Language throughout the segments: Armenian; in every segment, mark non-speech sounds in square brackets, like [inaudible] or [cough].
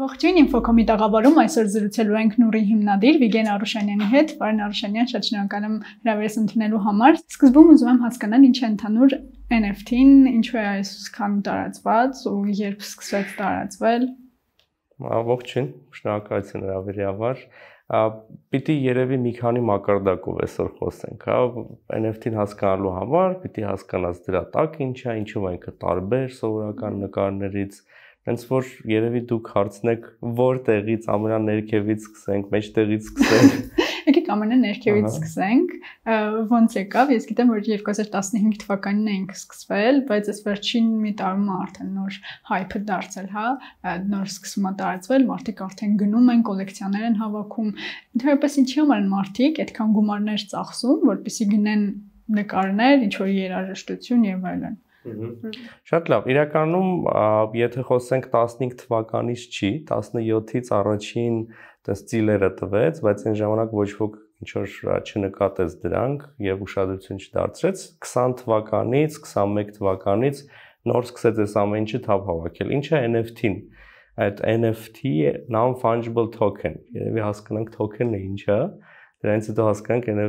Ողջույն Infocom-ի տաղավարում այսօր զրուցելու ենք Նուրի հիմնադիր Վիգեն Արուշանյանի հետ։ Պարոն Արուշանյան, շատ շնորհակալ եմ հրավերս ընդունելու համար։ Սկզբում ուզում եմ հասկանալ ինչ է ընդհանուր NFT-ն, ինչու է այսքան տարածված ու երբ սկսեց տարածվել։ Ողջույն, շնորհակալություն հրավերի համար պիտի երևի մի քանի մակարդակով այսօր խոսենք, հա, NFT-ն հասկանալու համար պիտի հասկանաս դրա տակ ինչ է, ինչու է ինքը տարբեր սովորական նկարներից, Հենց որ երևի դուք հարցնեք որտեղից ամենաներքևից սկսենք, մեջտեղից սկսենք։ [laughs] Եկեք ամենաներքևից սկսենք։ Ոնց եկավ։ Ես գիտեմ, որ 2015 թվականին էինք սկսվել, բայց այս վերջին մի տարում արդեն նոր հայփը դարձել, հա, նոր սկսում է տարածվել, մարդիկ արդեն գնում են, կոլեկցիաներ են հավաքում։ Ընդհանրապես ինչի համար են մարդիկ այդքան գումարներ ծախսում, որպեսզի գնեն նկարներ, ինչ որ երաժշտություն եւ այլն։ Շատ լավ։ Իրականում, եթե խոսենք 15 թվականից չի, 17-ից առաջին տես ծիլերը տվեց, բայց այն ժամանակ ոչ ոք ինչ որ չնկատեց դրանք եւ ուշադրություն չդարձրեց 20 թվականից, 21 թվականից նոր սկսեց այս ամեն ինչը թափ հավաքել։ Ինչ է NFT-ն։ Այդ NFT non-fungible token։ Երևի հասկանանք token-ը ինչ է։ Դրանից հետո հասկանանք այն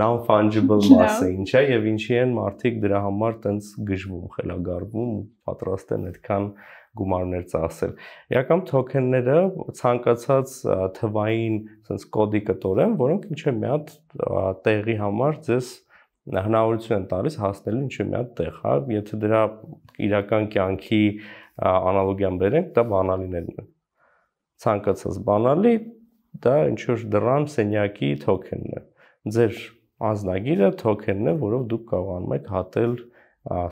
non-fungible մասը ինչ է եւ ինչի են մարդիկ դրա համար տենց գժվում, խելագարվում ու պատրաստ են այդքան գումարներ ծախսել։ Իրական թոքենները ցանկացած թվային sense կոդի կտոր են, որոնք ինչ է մի հատ տեղի համար ձեզ հնարավորություն են տալիս հասնելու ինչ-որ մի հատ տեղ, հա, եթե դրա իրական կյանքի անալոգիան բերենք, դա բանալիներն են։ Ցանկացած բանալի դա ինչ որ դրամ սենյակի թոքենն է։ Ձեր անznագիրը թոքենն է, որով դուք կարողանում եք հատել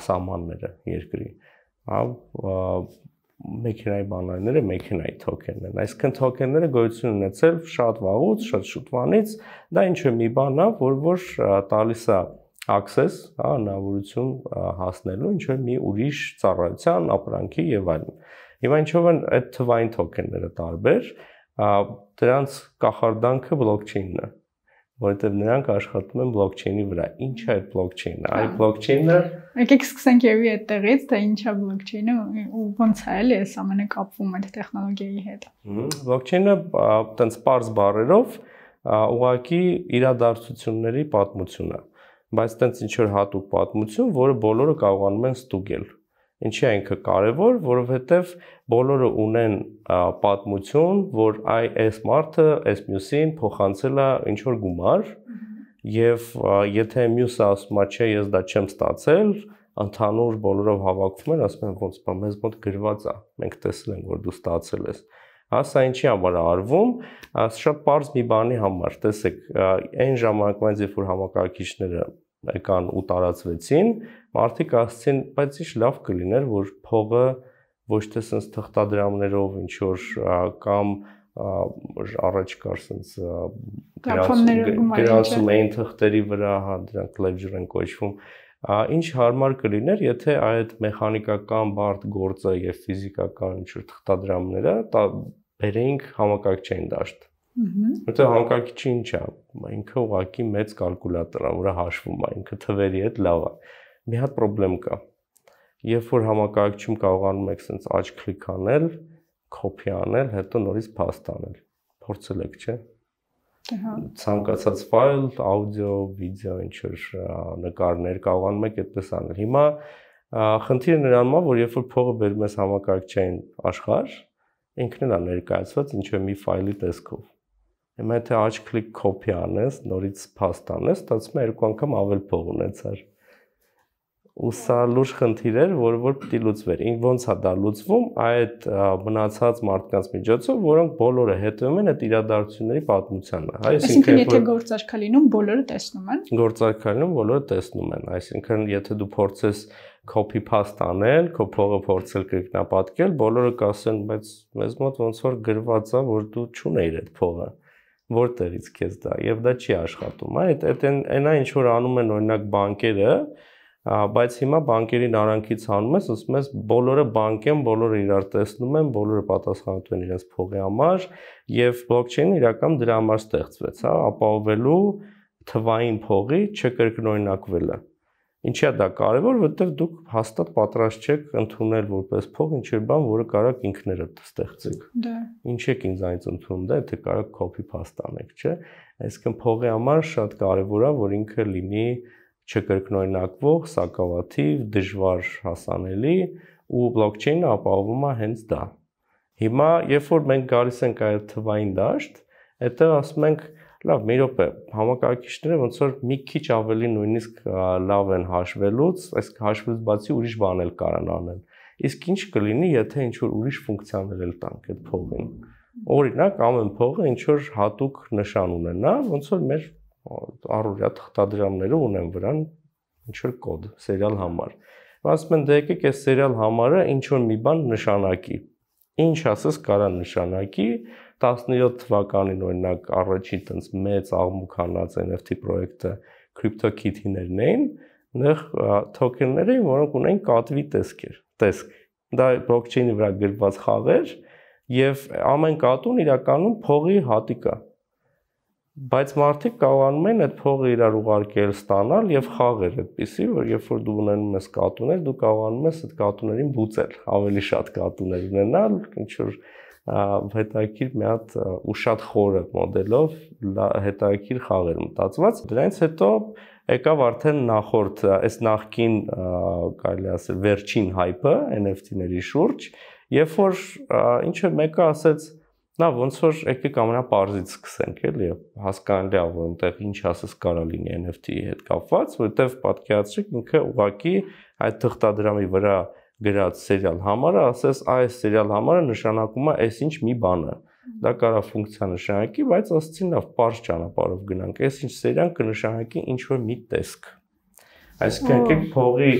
սահմանները երկրի։ Հա մեքենայի բանալիները մեքենայի թոքենն են։ Այսինքն թոքենները գոյություն ունեցել շատ վաղուց, շատ շուտվանից, դա ինչ է մի բան է, որ որ տալիս է access, հա, հնարավորություն հասնելու ինչ որ մի ուրիշ ծառայության, ապրանքի եւ այլն։ Եվ ինչով են այդ թվային թոքենները տարբեր, դրանց կախարդանքը բլոկչեյնն է որովհետև նրանք աշխատում են բլոկչեյնի վրա։ Ինչ է այդ բլոկչեյնը։ Այդ բլոկչեյնը Եկեք սկսենք եւի այդտեղից, թե ինչ է բլոկչեյնը ու ոնց է էլի այս ամենը կապվում այդ տեխնոլոգիայի հետ։ Բլոկչեյնը տենց པարզ բառերով ուղակի իրադարձությունների պատմություն է, բայց տենց ինչ որ հատուկ պատմություն, որը բոլորը կարողանում են ստուգել Ինչի է ինքը կարևոր, որովհետև բոլորը ունեն պատմություն, որ այ այս մարդը այս մյուսին փոխանցել է ինչ որ գումար եւ եթե մյուսը ասում է չէ, ես դա չեմ ստացել, ընդհանուր բոլորով հավաքվում են, ասում են ոնց բա մեզ մոտ գրված է, մենք տեսել ենք, որ դու ստացել ես հա սա ինչի համար արվում շատ པարզ մի բանի համար տեսեք այն ժամանակվանից երբ որ համակարգիչները եկան ու տարածվեցին, մարդիկ ասցին, բայց ի՞նչ լավ կլիներ, որ փողը ոչ թե sense թղթադրամներով ինչ որ կամ առաջ կար sense գրասում էին թղթերի վրա, հա, դրանք ledger են կոչվում ինչ հարմար կլիներ, եթե այդ մեխանիկական բարդ գործը եւ ֆիզիկական ինչ որ թղթադրամները բերեինք համակարգչային դաշտ Որտեղ համակարգիչը ինչ է, ինքը ուղակի մեծ կալկուլատոր է, որը հաշվում է, ինքը թվերի հետ լավ է։ Մի հատ խնդրեմ կա։ Երբ որ համակարգիչում կարողանում եք sense աճ քլիկ անել, կոպի անել, հետո նորից փաստ անել։ Փորձել եք, չէ՞։ Ահա։ Ցանկացած ֆայլ, աուդիո, վիդեո, ինչ որ նկարներ կարողանում եք այդպես անել։ Հիմա խնդիրը նրանում է, որ երբ որ փողը բերում ես համակարգչային աշխարհ, ինքն էլ է ներկայացված ինչ որ մի ֆայլի տեսքով Հիմա եթե աչ կլիկ կոպի անես, նորից փաստ անես, ստացվում է երկու անգամ ավել փող ունեցար։ Ու սա լուրջ խնդիր էր, որը որ պիտի լուծվեր։ Ինչ ոնց է դա լուծվում, այդ մնացած մարդկանց միջոցով, որոնք բոլորը հետևում են այդ իրադարձությունների պատմությանը։ Այսինքն եթե գործարքա լինում, բոլորը տեսնում են։ Գործարքա լինում, բոլորը տեսնում են։ Այսինքն եթե դու փորձես copy paste անել, քո փողը փորձել կրկնապատկել, բոլորը կասեն, բայց մեզ մոտ ոնց որ գրված է, որ դու չունեիր այդ փողը որտեղից քեզ դա եւ դա չի աշխատում այդ այդ այնա ինչ որ անում են օրինակ բանկերը բայց հիմա բանկերին արանքից հանում ես ասում ես բոլորը բանկ են բոլորը իրար տեսնում են բոլորը պատասխանատու են իրենց փողի համար եւ բլոկչեյնը իրական դրա համար ստեղծվեց հա ապահովելու թվային փողի չկրկնօրինակվելը Ինչի՞ է դա կարևոր, որովհետև դուք հաստատ պատրաստ չեք ընդունել որպես փող ինչ-որ բան, որը կարաք ինքներդ ստեղծեք։ Դա։ Ինչ եք ինձ այնց ընդունում, դա թե կարաք copy paste անեք, չէ՞։ Այսինքն փողի համար շատ կարևոր է, որ ինքը լինի չկրկնօրինակվող, սակավաթիվ, դժվար հասանելի ու բլոկչեյնը ապահովում է հենց դա։ Հիմա, երբ որ մենք գալիս ենք այդ թվային դաշտ, այդտեղ ասում ենք, լավ, մի րոպե, համակարգիչները ոնց որ մի քիչ ավելի նույնիսկ լավ են հաշվելուց, այս հաշվելուց բացի ուրիշ բան էլ կարան անեն։ Իսկ ինչ կլինի, եթե ինչ որ ուրիշ ֆունկցիաներ էլ տանք այդ փողին։ Օրինակ, ամեն փողը ինչ որ հատուկ նշան ունենա, ոնց որ մեր առօրյա թղթադրամները ունեն վրան ինչ որ կոդ, սերիալ համար։ Ասում են, դե եկեք այս սերիալ համարը ինչ որ մի բան նշանակի։ Ինչ ասես կարա նշանակի, 17 թվականին օրինակ առաջին տենց մեծ աղմուկ հանած NFT պրոյեկտը CryptoKitty-ներն էին, նեղ թոքեններ էին, որոնք ունեն կատվի տեսքեր, տեսք։ Դա բլոկչեյնի վրա գրված խաղեր եւ ամեն կատուն իրականում փողի հատիկ է բայց մարդիկ կարողանում են այդ փողը իրար ուղարկել, ստանալ եւ խաղեր այդպիսի, որ երբ որ դու ունենում ես կատուներ, դու կարողանում ես այդ կատուներին բուծել, ավելի շատ կատուներ ունենալ, ինչ որ հետաքրքիր մի հատ ու շատ խորը մոդելով հետաքրքիր խաղեր մտածված։ Դրանից հետո եկավ արդեն նախորդ, այս նախքին կարելի ասել վերջին հայպը NFT-ների շուրջ, երբ որ ինչ որ մեկը ասեց Նա ոնց որ եկեք ամենապարզից սկսենք, էլի, հասկանալի է, որ այնտեղ ինչ ասես կարա լինի NFT-ի հետ կապված, որովհետև պատկերացրեք ինքը ուղակի այդ թղթադրամի վրա գրած սերիալ համարը ասես այս սերիալ համարը նշանակում է այսինչ մի բանը դա կարա ֆունկցիա նշանակի բայց ասեցին լավ པարզ ճանապարհով գնանք այսինչ սերիան կնշանակի ինչ որ մի տեսք այսինքն եկեք փողի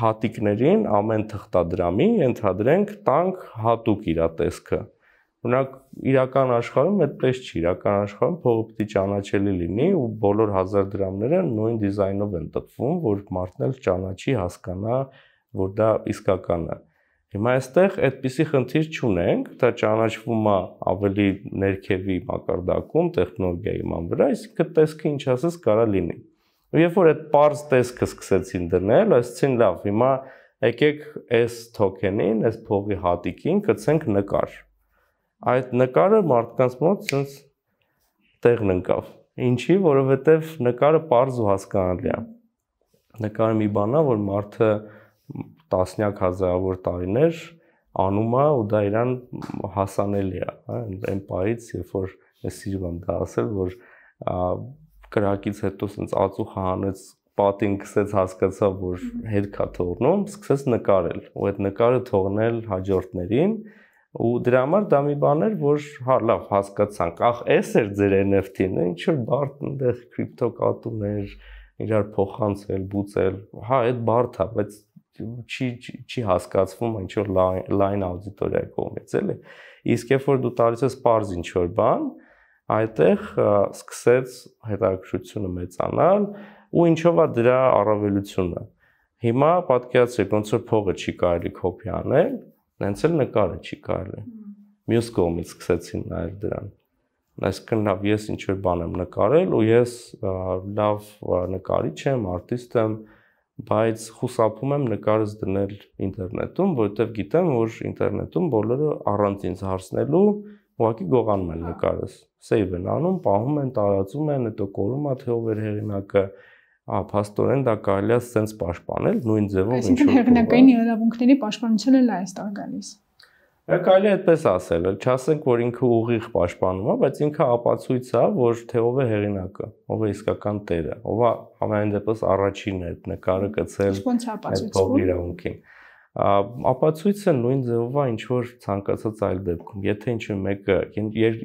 հատիկներին ամեն թղթադրամի ընդհանրենք տանք հատուկ իր տեսքը Օրինակ իրական աշխարհում այդպես չի, իրական աշխարհում փողը պիտի ճանաչելի լինի ու բոլոր 1000 դրամները նույն դիզայնով են տպվում, որ մարդն էլ ճանաչի, հասկանա, որ դա իսկական է։ Հիմա այստեղ այդպիսի խնդիր չունենք, դա ճանաչվում է ավելի ներքևի մակարդակում տեխնոլոգիայի ման վրա, այսինքն տեսքը ինչ ասես կարա լինի։ Ու երբ որ այդ parse տեսքը սկսեցին դնել, ասեցին լավ, հիմա եկեք այս թոքենին, այս փողի հատիկին գցենք նկար։ Այդ նկարը մարդկանց մոտ sense տեղն ընկավ։ Ինչի, որովհետև նկարը པարզ ու հասկանալի է։ Նկարը մի բան է, որ մարդը տասնյակ հազարավոր տարիներ անում է ու դա իրան հասանելի է, հա, այն պայից, երբ որ ես սիրում եմ դա ասել, որ կրակից հետո սենց ածուխ հանեց պատին գսեց հասկացավ, որ հետքա թողնում, սկսեց նկարել, ու այդ նկարը թողնել հաջորդներին ու դրա համար դա մի բան էր, որ հա լավ հասկացանք, ախ, էս էր ձեր NFT-ն, ինչ որ բարդ այնտեղ կրիպտոկատուներ, իրար փոխանցել, բուծել, հա, այդ բարդ է, բայց չի չի հասկացվում ինչ որ լայն աուդիտորիայի կողմից էլի իսկ երբ որ դու տալիս ես parz ինչ որ բան այդտեղ սկսեց հետաքրքրությունը մեծանալ ու ինչով է դրա առավելությունը հիմա պատկերացրեք ոնց որ փողը չի կարելի կոպի անել նենց էլ նկարը չի կարելի մյուս կողմից սկսեցին նայել դրան այսինքն լավ ես ինչ որ բան եմ նկարել ու ես լավ նկարիչ եմ արտիստ եմ բայց խուսափում եմ նկարս դնել ինտերնետում, որովհետև գիտեմ, որ ինտերնետում բոլորը առանց ինձ հարցնելու ուղղակի գողանում են նկարս։ Save են անում, պահում են, տարածում են, հետո կորում է թե ով էր հեղինակը, ահա փաստորեն դա կարելի է սենց պաշտպանել նույն ձևով ինչ որ։ Այսինքն հեղինակային իրավունքների պաշտպանությունը լա է ստար գալիս։ Կարելի է այդպես ասել, չասենք, որ ինքը ուղիղ պաշտպանում է, բայց ինքը ապացույց է, որ թե ով է հեղինակը, ով է իսկական տերը, ով է ամեն դեպս առաջինը այդ նկարը գցել այդ փող իրավունքին։ Ապացույցը նույն ձևով է, ինչ որ ցանկացած այլ դեպքում։ Եթե ինչ-որ մեկը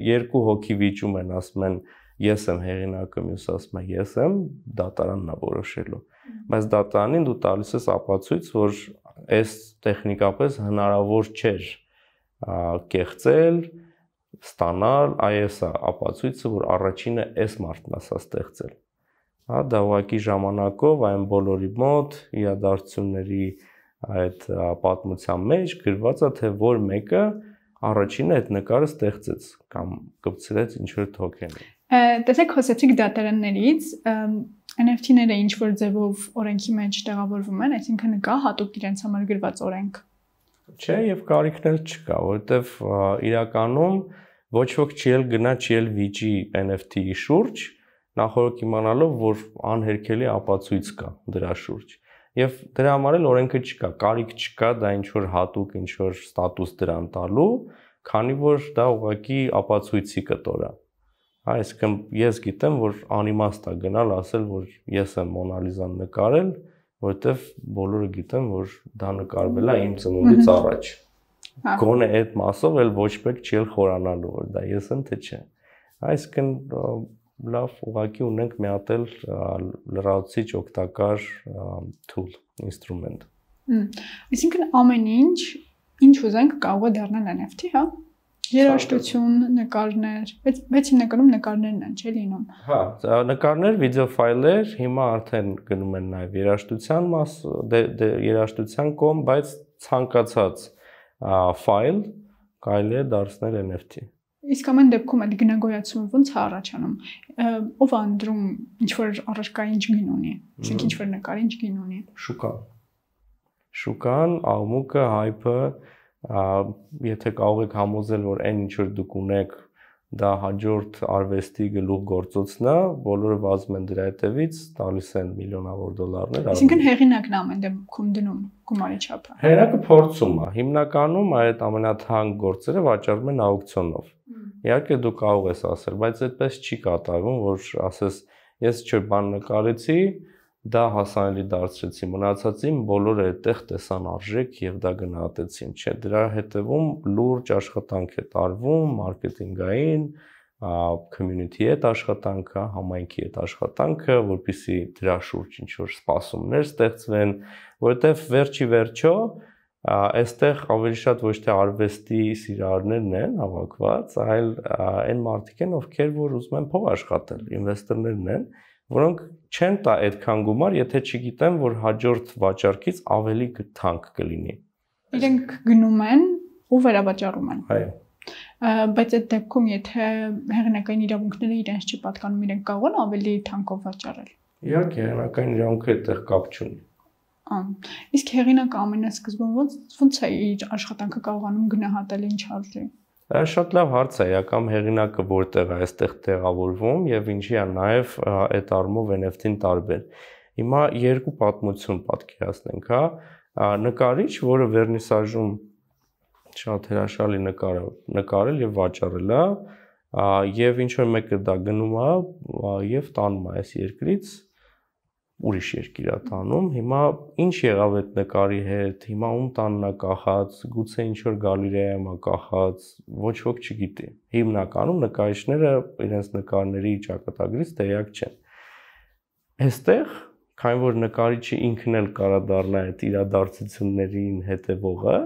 երկու հոգի վիճում են, ասում են ես եմ հեղինակը, մյուսը ասում է ես եմ, դատարանն է որոշելու։ Բայց դատարանին դու տալիս ես ապացույց, որ այս տեխնիկապես հնարավոր չէր կեղծել, ստանալ այս ապացույցը, որ առաջինը այս մարդն է սա ստեղծել։ Հա, դա ուղակի ժամանակով այն բոլորի մոտ իրադարձությունների այդ պատմության մեջ գրված է, թե որ մեկը առաջինը այդ նկարը ստեղծեց կամ կպցրեց ինչ որ թոքեն։ Տեսեք, խոսեցիք դատարաններից, NFT-ները ինչ որ ձևով օրենքի մեջ տեղավորվում են, այսինքն կա հատուկ իրենց համար գրված օրենք։ Չէ, եւ կարիքն էլ չկա, որովհետեւ իրականում ոչ ոք չի էլ գնա չի էլ վիճի NFT-ի շուրջ, նախորդ իմանալով, որ անհերքելի ապացույց կա դրա շուրջ։ Եվ դրա համար էլ օրենքը չկա, կարիք չկա դա ինչ որ հատուկ ինչ որ ստատուս դրան տալու, քանի որ դա ուղղակի ապացույցի կտոր է։ Այսինքն ես գիտեմ, որ անիմաստ է գնալ ասել, որ ես եմ Մոնալիզան նկարել, որովհետև բոլորը գիտեն, որ դա նկարվել է իմ ծնունդից առաջ։ Գոնե այդ մասով էլ ոչ մեկ չի խորանալու, որ դա ես եմ թե չէ։ Այսինքն լավ ուղակի ունենք մի հատ էլ լրացուցիչ օգտակար tool, ինստրումենտ։ Այսինքն ամեն ինչ ինչ ուզենք կարող է դառնալ NFT, հա։ Երաժշտություն, նկարներ, բայց վեցին նկարում նկարներն են, չէ՞ լինում։ Հա, նկարներ, վիդեո ֆայլեր, հիմա արդեն գնում են նաև երաժշտության մաս, դե, դե երաժշտության կողմ, բայց ցանկացած ֆայլ կարելի է դարձնել NFT։ Իսկ ամեն դեպքում այդ գնագոյացումը ո՞նց է առաջանում։ Ով անդրում ինչ որ առարկա ինչ գին ունի։ Իսկ ինչ որ նկար ինչ գին ունի։ Շուկան։ Շուկան, աղմուկը, հայփը, եթե կարող եք համոզել, որ այն ինչ որ դուք ունեք դա հաջորդ արվեստի գլուխ գործոցն է, բոլորը վազում են դրա հետևից, տալիս են միլիոնավոր դոլարներ։ Այսինքն հեղինակն ամեն դեպքում դնում գումարի չափը։ Հեղինակը փորձում է։ Հիմնականում այդ ամենաթանկ գործերը վաճառվում են աուկցիոնով։ Իհարկե դու կարող ես ասել, բայց այդպես չի կատարվում, որ ասես ես չէ բան նկարեցի, դա հասանելի դարձրեցի մնացածին բոլորը այդտեղ տեսան արժեք եւ դա գնահատեցին չէ դրա հետևում լուրջ աշխատանք է տարվում մարքեթինգային community հետ աշխատանքը, համայնքի հետ աշխատանքը, որpիսի դրա շուրջ ինչ որ սպասումներ ստեղծվեն, որովհետև վերջի վերջո այստեղ ավելի շատ ոչ թե արվեստի սիրահարներն են հավաքված, այլ այն մարդիկ են, ովքեր որ ուզում են փող աշխատել, ինվեստորներն են, որոնք չեն տա այդքան գումար, եթե չգիտեն, որ հաջորդ վաճառքից ավելի թանկ կլինի։ Իրենք գնում են ու վերավաճառում են։ Այո բայց այդ դեպքում եթե հեղինակային իրավունքները իրենց չի պատկանում իրենք կարող են ավելի թանկով վաճառել իհարկե հեղինակային իրավունքը այդտեղ կապ չունի ան իսկ հեղինակը ամենասկզբում ոնց ոնց է իր աշխատանքը կարողանում գնահատել ինչ արժի Դա շատ լավ հարց է, յակամ հեղինակը որտեղ է այստեղ տեղավորվում եւ ինչի է նաեւ այդ առումով NFT-ն տարբեր։ Հիմա երկու պատմություն պատկերացնենք, հա, նկարիչ, որը վերնիսաժում շատ հրաշալի նկար նկարել եւ վաճառել է, եւ ինչ որ մեկը դա գնում է եւ տանում է այս երկրից ուրիշ երկիր է տանում։ Հիմա ինչ եղավ այդ նկարի հետ, հիմա ում տանն է կախած, գուցե ինչ որ գալերեայում է կախած, ոչ ոք չգիտի։ Հիմնականում նկարիչները իրենց նկարների ճակատագրից տեղյակ չեն։ Այստեղ, քանի որ նկարիչը ինքն էլ կարա դառնա այդ իրադարձություններին հետևողը,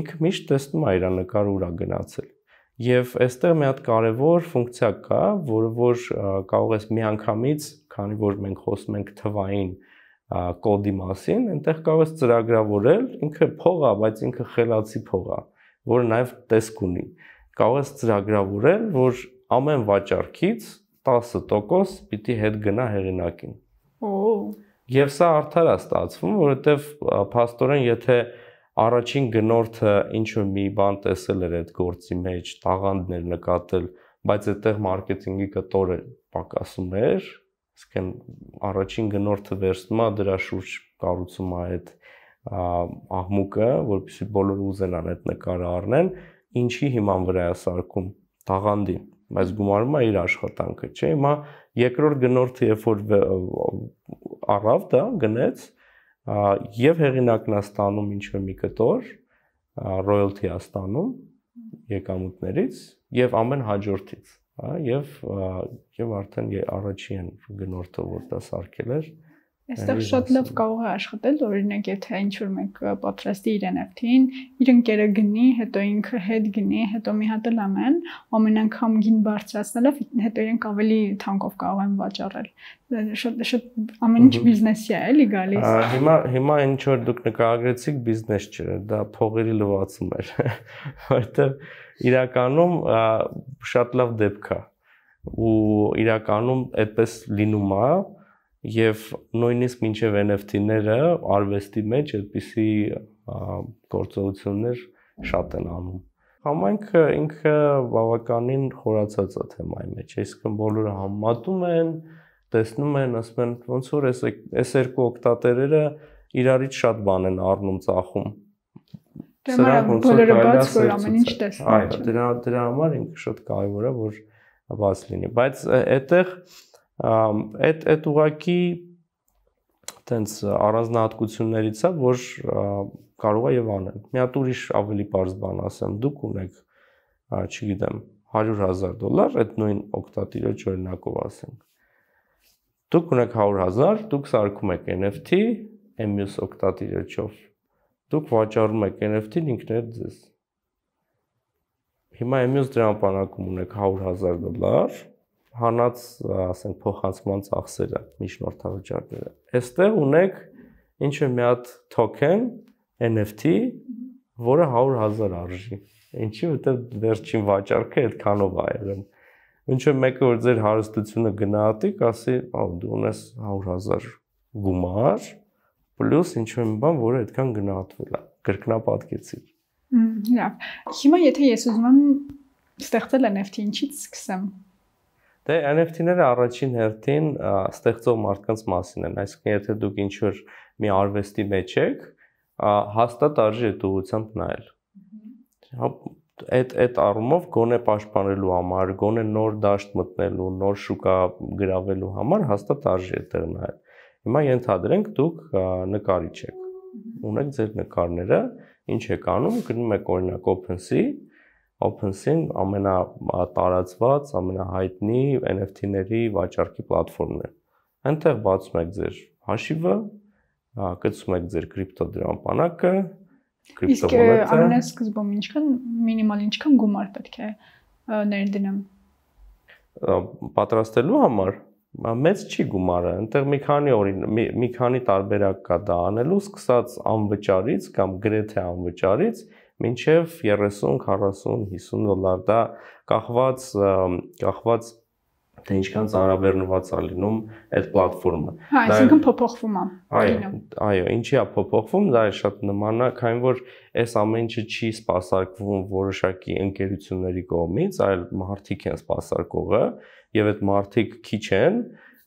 ինքը միշտ տեսնում է իր նկարը ուրա գնացել Եվ այստեղ մի հատ կարևոր ֆունկցիա կա, որը որ կարող ես միանգամից, քանի որ մենք խոսում ենք թվային կոդի մասին, այնտեղ կարող ես ծրագրավորել, ինքը փող է, բայց ինքը խելացի փող է, որը նաև տեսք ունի։ Կարող ես ծրագրավորել, որ ամեն վաճառքից 10% պիտի հետ գնա հեղինակին։ Օ։ Եվ սա արդար է ստացվում, որովհետև փաստորեն եթե առաջին գնորդը ինչ որ մի բան տեսել էր այդ գործի մեջ, տաղանդներ նկատել, բայց այդտեղ մարքեթինգի կտորը պակասում էր, իսկն առաջին գնորդը վերցնում է դրա շուրջ կառուցում է այդ աղմուկը, որպեսզի բոլորը ուզենան այդ նկարը առնեն, ինչի հիման վրա է սարքում տաղանդի, բայց գումարում է իր աշխատանքը, չէ՞։ Հիմա երկրորդ գնորդը երբ որ առավ դա գնեց, եւ հեղինակն է ստանում ինչ որ մի կտոր royalty է ստանում եկամուտներից եւ ամեն հաջորդից հա եւ եւ արդեն առաջին գնորդը որ դա սարքել էր Այստեղ շատ լավ կարող է աշխատել, օրինակ, եթե ինչ-որ մեկ պատրաստի իր NFT-ին, իր ընկերը գնի, հետո ինքը հետ գնի, հետո մի հատ էլ ամեն, ամեն անգամ գին բարձրացնելով, հետո իրենք ավելի թանկով կարող են վաճառել։ Շատ շատ ամեն ինչ բիզնեսի է, էլի գալիս։ Հիմա հիմա ինչ որ դուք նկարագրեցիք բիզնես չէ, դա փողերի լվացում էր, [laughs] որտեղ իրականում շատ լավ դեպք է ու իրականում այդպես լինում է եւ նույնիսկ մինչեւ NFT-ները արվեստի մեջ այդպիսի գործողություններ շատ են անում։ Համայնքը ինքը բավականին խորացած է թեմայի մեջ, այսինքն բոլորը համատում են, տեսնում են, ասում են ոնց որ այս այս երկու օկտատերերը իրարից շատ բան են առնում ծախում։ Սրանք ոնց որ կարելի է ամեն ինչ տեսնել։ Այո, դրա դրա համար ինքը շատ կարևոր է, որ բաց լինի, բայց այդտեղ այդ այդ ուղակի տենց առանձնահատկություններից է, որ կարող է եւ անեն։ Մի հատ ուրիշ ավելի པարզ բան ասեմ, դուք ունեք, չգիտեմ, 100.000 դոլար, այդ նույն օկտատիրոջ օրինակով ասենք։ Դուք ունեք 100.000, դուք սարքում եք NFT, MUS օկտատիրոջով։ Դուք վաճառում եք NFT-ն ինքներդ ձեզ։ Հիմա MUS դրամապանակում ունեք 100.000 դոլար, հանած, ասենք, փոխանցման ծախսերը, միջնորդավճարները։ Այստեղ ունեք ինչ է մի հատ token NFT, որը 100.000 արժի։ Ինչի՞ որտեղ վերջին վաճառքը այդքանով ա եղել։ Ինչ է մեկը որ ձեր հարստությունը գնահատի, ասի, «Ահա դու ունես 100.000 գումար, պլյուս ինչ որ մի բան, որը այդքան գնահատվել է»։ Կրկնապատկեցիր։ Լավ։ Հիմա եթե ես ուզում եմ ստեղծել NFT, ինչից սկսեմ։ Դե NFT-ները առաջին հերթին ստեղծող մարդկանց մասին են, այսինքն եթե դուք ինչ որ մի արվեստի մեջ եք, հաստատ արժի այդ ուղությամբ նայել։ Հա այդ այդ առումով գոնե պաշտպանելու համար, գոնե նոր դաշտ մտնելու, նոր շուկա գրավելու համար հաստատ արժի այդտեղ նայել։ Հիմա ենթադրենք դուք նկարիչ եք։ Ունեք ձեր նկարները, ինչ եք անում, գնում եք օրինակ OpenSea, OpenSea-ն ամենատարածված, ամենահայտնի NFT-ների վաճառքի պլատֆորմն է։ Այնտեղ բացում եք ձեր հաշիվը, գցում եք ձեր կրիպտո դրամապանակը, կրիպտովալետը։ Իսկ ամենասկզբում ինչքան մինիմալ ինչքան գումար պետք է ներդնեմ։ Պատրաստելու համար մեծ չի գումարը, այնտեղ մի քանի օրին մի քանի տարբերակ կա դա անելու, սկսած անվճարից կամ գրեթե անվճարից մինչև 30, 40, 50 դոլար դա կախված կախված թե ինչքան ծանրաբեռնված է լինում այդ պլատֆորմը։ Հա, այսինքն փոփոխվում է։ Այո, այո, ինչի է փոփոխվում, դա է շատ նման է, քանի որ այս ամեն ինչը չի սпасարկվում որոշակի ընկերությունների կողմից, այլ մարդիկ են սпасարկողը, եւ այդ մարդիկ քիչ են,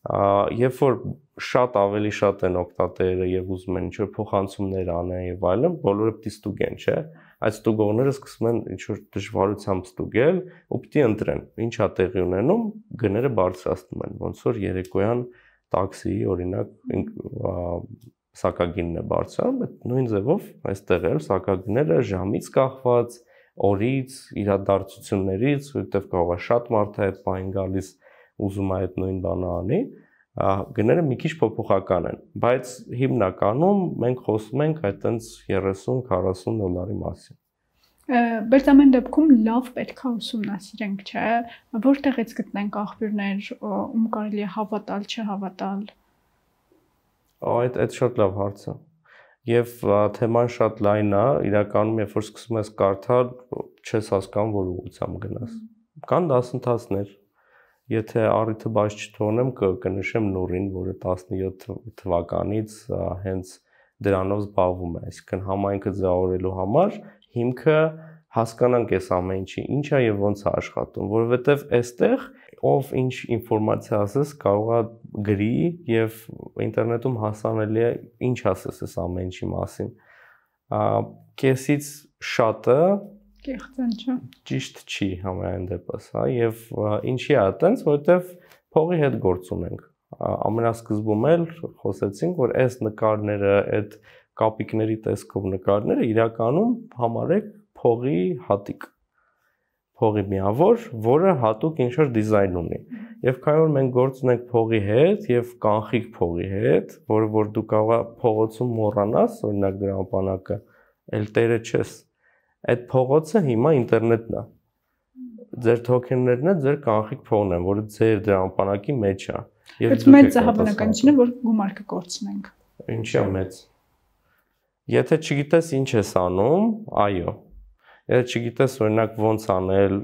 երբ որ շատ ավելի շատ են օկտատերերը եւ ուզում են ինչ-որ փոխանցումներ անեն եւ այլն, բոլորը պիտի ստուգեն, չէ՞ այդ ստուգողները սկսում են ինչ որ դժվարությամբ ստուգել ու պիտի ընտրեն ինչա տեղի ունենում գները բարձրացնում են ոնց որ երեկոյան տաքսիի օրինակ սակագինն է բարձրանում այդ նույն ձևով այստեղ էլ սակագները ժամից կախված օրից իրադարձություններից որովհետև կարող է շատ մարդ է բան գալիս ուզում է այդ նույն բանը անի գները մի քիչ փոփոխական են, բայց հիմնականում մենք խոսում ենք այդ տենց 30-40 դոլարի մասին։ Բայց ամեն դեպքում լավ պետք է ուսումնասիրենք, չէ՞, որտեղից գտնենք աղբյուրներ, ում կարելի է հավատալ, չհավատալ։ Այդ այդ շատ լավ հարց է։ Եվ թեման շատ լայն է, իրականում երբ որ սկսում ես կարդալ, չես հասկանում, որ ուղղությամբ գնաս։ Կան դասընթացներ, Եթե առիթը բաց չթողնեմ, կնշեմ Նուրին, որը 17 թվականից հենց դրանով զբաղվում է, այսինքն համայնքը ձևավորելու համար հիմքը հասկանանք այս ամեն ինչի, ինչ է եւ ոնց է աշխատում, որովհետեւ այստեղ ով ինչ ինֆորմացիա ասես կարող է գրի եւ ինտերնետում հասանելի է ինչ ասես այս ամեն ինչի մասին։ Կեսից շատը Կեղծան չէ։ Ճիշտ չի համայն դեպս, հա, եւ ինչի է այտենց, որովհետեւ փողի հետ գործ ունենք։ Ամենասկզբում էլ խոսեցինք, որ այս նկարները, այդ կապիկների տեսքով նկարները իրականում համարեք փողի հատիկ փողի միավոր, որը հատուկ ինչ որ դիզայն ունի։ Եվ քանի որ մենք գործ ունենք փողի հետ եւ կանխիկ փողի հետ, որը որ դու կարող փողոցում մոռանաս, օրինակ դրա բանակը, ել տերը չես Այդ փողոցը հիմա ինտերնետն է։ Ձեր թոքեններն է ձեր կանխիկ փողն են, որը ձեր դրամապանակի մեջ է։ դուք մեծ է, որ գումար կկորցնենք։ Ինչի՞ է մեծ։ Եթե չգիտես ինչ ես անում, այո։ Այդ չգիտես օրինակ ոնց անել,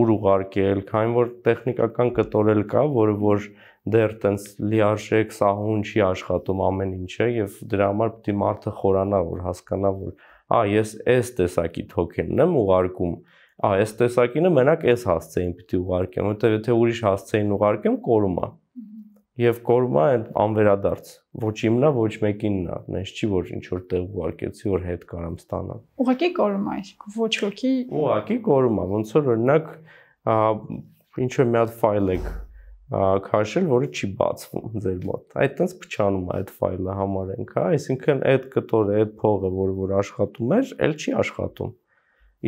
ուր ուղարկել, քանի որ տեխնիկական կտորել կա, որը որ դեռ տենց լիարժեք սահուն չի աշխատում ամեն ինչը եւ դրա համար պետք է մարդը խորանա, որ հասկանա, որ ա ես այս տեսակի թոքենն եմ ուղարկում, ա այս տեսակինը մենակ այս հասցեին է ուղարկեմ, որտեղ եթե ուրիշ հասցեին ուղարկեմ, կորում է եւ կորմա այն անվերադարձ ոչ իմնա ոչ մեկիննա նես չի որ ինչ որ տեղ ուղարկեցի որ հետ կարամ ստանալ ուղակի կորմա ոչ ոքի ուղակի կորմա ոնց որ օրինակ ինչ որ մի հատ ֆայլ եք քաշել որը չի բացվում ձեր մոտ այդ տենց փչանում է այդ ֆայլը համարենք հա այսինքն այդ կտորը այդ փողը որը որ աշխատում էր ել չի աշխատում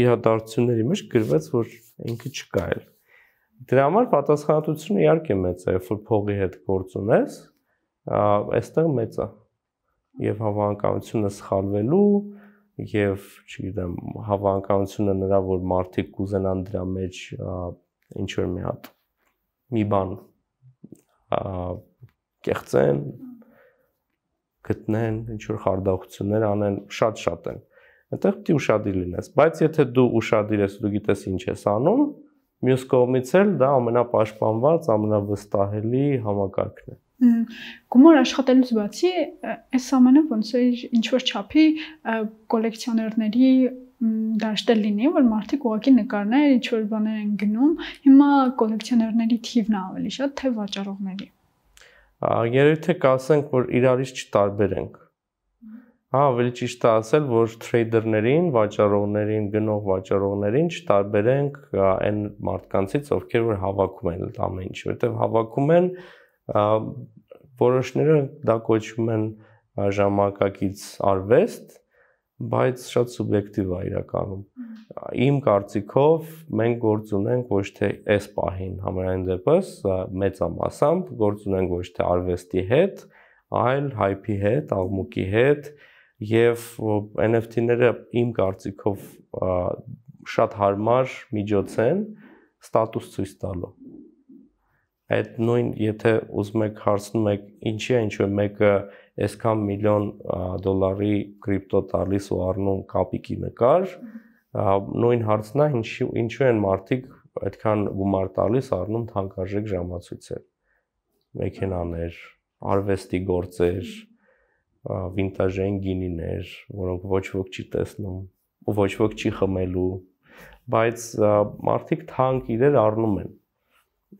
իրադարձությունների մեջ գրվեց որ ինքը չկա էլ Դրա համար պատասխանատվությունը իհարկե մեծ է, երբ որ փողի հետ գործ ունես, այստեղ մեծ է։ Եվ հավանականությունը սխալվելու եւ, չգիտեմ, հավանականությունը նրա, որ մարդիկ կուզենան դրա մեջ ինչ որ մի հատ մի բան կեղծեն, գտնեն, ինչ որ խարդախություններ անեն, շատ-շատ են։ Այդտեղ պիտի ուշադիր լինես, բայց եթե դու ուշադիր ես, դու գիտես ինչ ես անում, Մյուս կողմից էլ դա ամենապաշտպանված, ամենավստահելի համակարգն է։ Գումար աշխատելուց բացի, այս ամենը ոնց է ինչ որ չափի կոլեկցիոներների դաշտել լինի, որ մարդիկ ուղակի նկարներ, ինչ որ բաներ են գնում, հիմա կոլեկցիոներների թիվն է ավելի շատ, թե վաճառողների։ Երևի թե կասենք, որ իրարից չտարբերենք Հա, ավելի ճիշտ է ասել, որ թրեյդերներին, վաճառողներին, գնող վաճառողներին չտարբերենք այն մարդկանցից, ովքեր որ հավաքում են ամեն ինչ, որովհետև հավաքում են որոշները դա կոչվում են ժամանակակից արվեստ, բայց շատ սուբյեկտիվ է իրականում։ Իմ կարծիքով մենք գործ ունենք ոչ թե այս պահին համարային դեպս մեծամասամբ գործ ունենք ոչ թե արվեստի հետ, այլ հայփի հետ, աղմուկի հետ, եւ NFT-ները իմ կարծիքով շատ հարմար միջոց են ստատուս ցույց տալու։ Այդ նույն եթե ուզում եք հարցնում եք ինչի է ինչ որ մեկը այսքան միլիոն դոլարի կրիպտո տալիս ու առնում կապիկի նկար, նույն հարցն է ինչի ինչու են մարդիկ այդքան գումար տալիս առնում թանկարժեք ժամացույցեր, մեքենաներ, արվեստի գործեր, վինտաժային գինիներ, որոնք ոչ ոք չի տեսնում, ու ոչ ոք չի խմելու, բայց մարդիկ թանկ իրեր առնում են։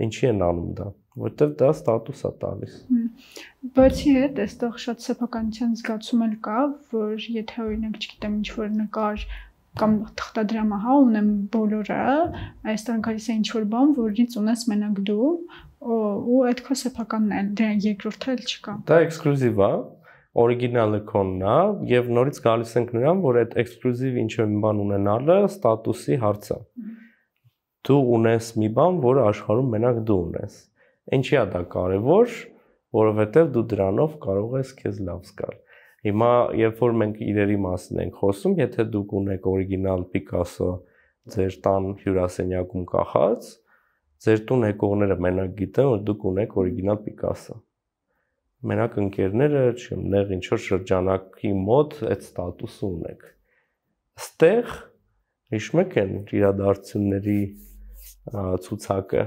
Ինչի են անում դա որտեվ դա ստատուս է տալիս։ Բացի այդ, այստեղ շատ սեփականության զգացում էլ կա, որ եթե օրինակ, չգիտեմ, ինչ որ նկար կամ թղթադրամը հա ունեմ բոլորը, այստեղ գալիս է ինչ որ բան, որից ունես մենակ դու, ու այդ քո սեփականն է, դրա երկրորդը էլ չկա։ Դա էքսկլյուզիվ է, օրիգինալը քոնն է եւ նորից գալիս ենք նրան, որ այդ էքսկլյուզիվ ինչ որ մի բան ունենալը ստատուսի հարց է։ Դու ունես մի բան, որը աշխարհում մենակ դու ունես։ Ինչի է դա կարևոր, որովհետեւ դու դրանով կարող ես քեզ լավ զգալ։ Հիմա երբ որ մենք իրերի մասին ենք խոսում, եթե դուք ունեք օրիգինալ Պիկասո ձեր տան հյուրասենյակում կախած, ձեր տուն եկողները մենակ գիտեն, որ դուք ունեք օրիգինալ Պիկասո մենակ ընկերները, չեմ, նեղ ինչ որ շրջանակի մոտ այդ ստատուսը ունեք։ Ստեղ հիշում եք այն իրադարձությունների ցուցակը,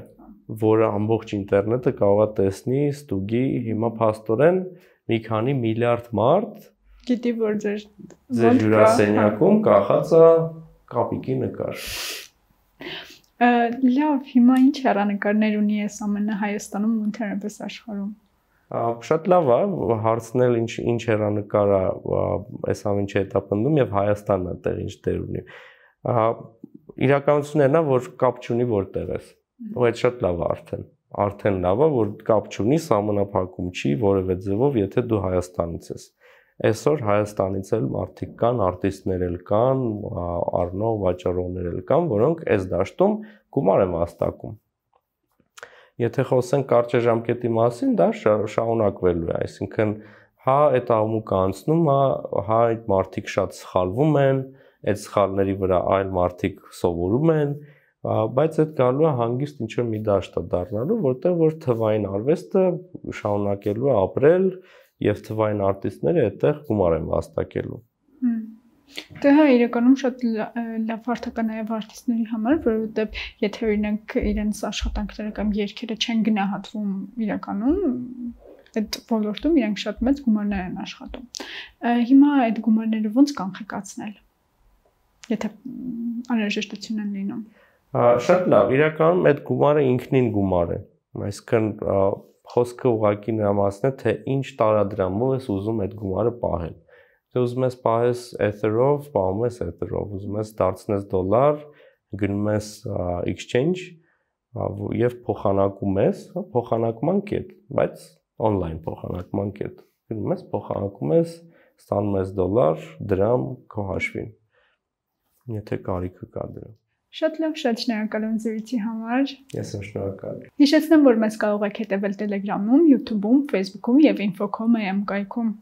որը ամբողջ ինտերնետը կարող է տեսնի, ստուգի, հիմա փաստորեն մի քանի միլիարդ մարդ գիտի որ ձեր ձեր հյուրասենյակում կախած է կապիկի նկար։ Լավ, հիմա ինչ հեռանկարներ ունի այս ամենը Հայաստանում ու ընդհանրապես աշխարհում? Շատ լավ է հարցնել ինչ ինչ հերանեկար է այս ամենի հետապնդում եւ Հայաստանն է տեղ ինչ դեր ունի իրականությունն է որ կապ չունի որտեղ ես ու այդ շատ լավ է արդեն արդեն լավ է որ կապ չունի սահմանափակում չի որևէ ձևով եթե դու Հայաստանից ես այսօր Հայաստանից էլ մարդիկ կան արտիստներ էլ կան առնող վաճառողներ էլ կան որոնք այս դաշտում գումար են վաստակում Եթե խոսենք կարճաժամկետի մասին, դա շարունակվելու է, այսինքն հա այդ աղմուկը անցնում է, հա այդ մարդիկ շատ սխալվում են, այդ սխալների վրա այլ մարդիկ սովորում են, բայց այդ գալու է հանգիստ ինչ որ մի դաշտ է դառնալու, որտեղ որ թվային արվեստը շարունակելու է ապրել եւ թվային արտիստները այդտեղ գումար են վաստակելու։ Դե հա իրականում շատ լավ հարթական նաև արտիստների համար, որովհետև եթե օրինակ իրենց աշխատանքները կամ երգերը չեն գնահատվում իրականում այդ ոլորտում իրենք շատ մեծ գումարներ են աշխատում։ Հիմա այդ գումարները ո՞նց կանխիկացնել։ Եթե անհրաժեշտություն են լինում։ Շատ լավ, իրականում այդ գումարը ինքնին գումար է։ Այսինքն խոսքը ուղակի նրա մասն է, թե ինչ տարադրամով ես ուզում այդ գումարը պահել Դու ուզում ես պահես Ether-ով, պահում ես Ether-ով, ուզում ես դարձնես դոլար, գնում ես exchange եւ փոխանակում ես, հա, փոխանակման կետ, բայց on-line փոխանակման կետ։ Գնում ես, փոխանակում ես, ստանում ես դոլար, դրամ քո հաշվին։ Եթե կարիքը կա դրա։ Շատ լավ, շատ շնորհակալ եմ զրույցի համար։ Ես եմ շնորհակալ։ Հիշեցնեմ, որ մեզ կարող եք հետևել Telegram-ում, YouTube-ում, Facebook-ում եւ info.com am կայքում։